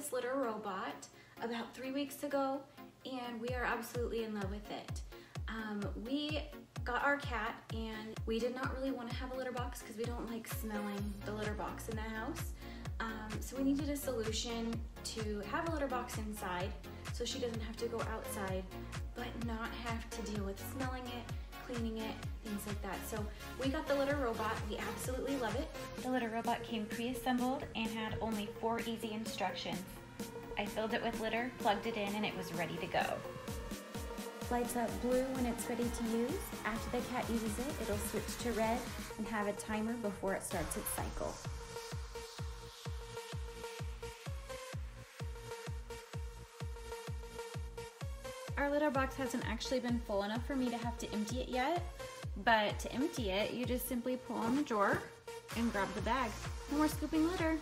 this litter robot about three weeks ago and we are absolutely in love with it. Um, we got our cat and we did not really want to have a litter box because we don't like smelling the litter box in the house. Um, so we needed a solution to have a litter box inside so she doesn't have to go outside but not have to deal with smelling it, cleaning it, things like that. So we got the litter robot. We absolutely love it. The litter robot came pre-assembled and had only four easy instructions. I filled it with litter, plugged it in, and it was ready to go. Lights up blue when it's ready to use. After the cat uses it, it'll switch to red and have a timer before it starts its cycle. Our litter box hasn't actually been full enough for me to have to empty it yet, but to empty it, you just simply pull on the drawer and grab the bag. More scooping litter.